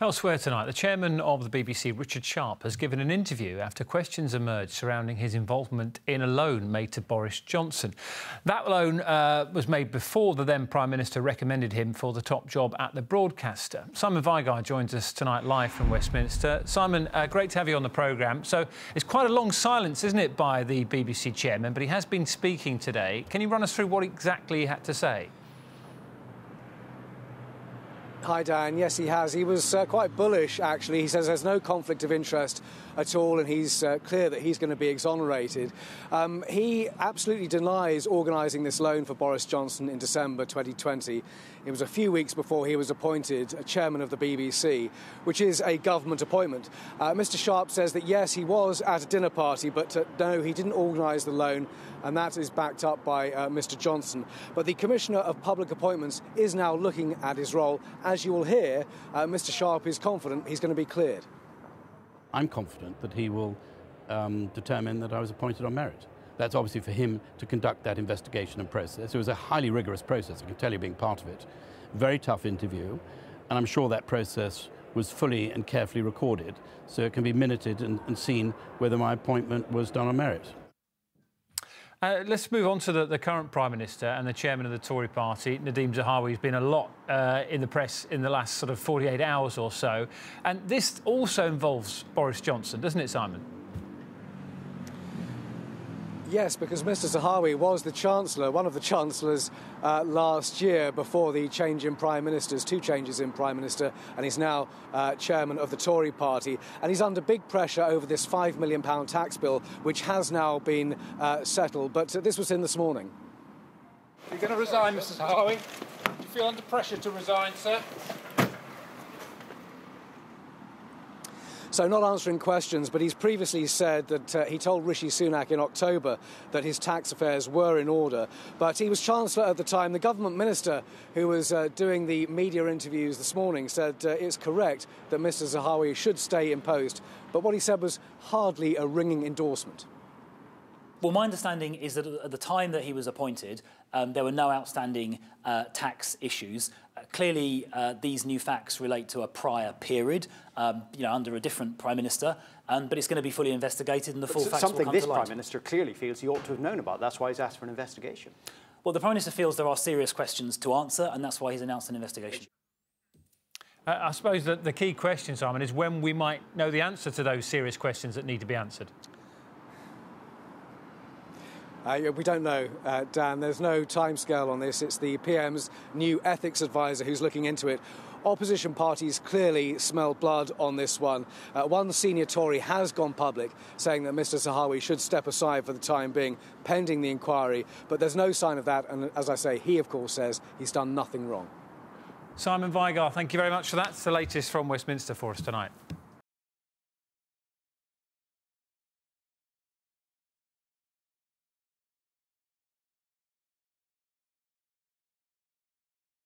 Elsewhere tonight, the chairman of the BBC, Richard Sharp, has given an interview after questions emerged surrounding his involvement in a loan made to Boris Johnson. That loan uh, was made before the then Prime Minister recommended him for the top job at the broadcaster. Simon Vigar joins us tonight live from Westminster. Simon, uh, great to have you on the programme. So it's quite a long silence, isn't it, by the BBC chairman, but he has been speaking today. Can you run us through what exactly he had to say? Hi, Dan. Yes, he has. He was uh, quite bullish, actually. He says there's no conflict of interest at all, and he's uh, clear that he's going to be exonerated. Um, he absolutely denies organising this loan for Boris Johnson in December 2020. It was a few weeks before he was appointed chairman of the BBC, which is a government appointment. Uh, Mr. Sharp says that yes, he was at a dinner party, but uh, no, he didn't organise the loan, and that is backed up by uh, Mr. Johnson. But the Commissioner of Public Appointments is now looking at his role as you will hear, uh, Mr. Sharp is confident he's going to be cleared. I'm confident that he will um, determine that I was appointed on merit. That's obviously for him to conduct that investigation and process. It was a highly rigorous process, I can tell you, being part of it. Very tough interview, and I'm sure that process was fully and carefully recorded, so it can be minuted and, and seen whether my appointment was done on merit. Uh, let's move on to the, the, current Prime Minister and the chairman of the Tory party, Nadhim Zahawi, has been a lot uh, in the press in the last sort of 48 hours or so. And this also involves Boris Johnson, doesn't it, Simon? Yes, because Mr. Zahawi was the Chancellor, one of the Chancellors uh, last year before the change in Prime Ministers, two changes in Prime Minister, and he's now uh, Chairman of the Tory party. And he's under big pressure over this £5 million tax bill, which has now been uh, settled. But this was in this morning. You're going to resign, Mr. Zahawi? Do you feel under pressure to resign, sir? So, not answering questions, but he's previously said that uh, he told Rishi Sunak in October that his tax affairs were in order. But he was Chancellor at the time. The government minister who was uh, doing the media interviews this morning said uh, it's correct that Mr. Zahawi should stay in post. But what he said was hardly a ringing endorsement. Well, my understanding is that at the time that he was appointed, um, there were no outstanding uh, tax issues. Uh, clearly, uh, these new facts relate to a prior period, um, you know, under a different prime minister, um, but it's going to be fully investigated and the but full facts something will come this to light. prime minister clearly feels he ought to have known about. That's why he's asked for an investigation. Well, the prime minister feels there are serious questions to answer, and that's why he's announced an investigation. Uh, I suppose that the key question, Simon, is when we might know the answer to those serious questions that need to be answered. Uh, we don't know, uh, Dan. There's no timescale on this. It's the PM's new ethics advisor who's looking into it. Opposition parties clearly smell blood on this one. Uh, one senior Tory has gone public saying that Mr. Zahawi should step aside for the time being, pending the inquiry. But there's no sign of that. And as I say, he, of course, says he's done nothing wrong. Simon Vigar, thank you very much for that. The latest from Westminster for us tonight.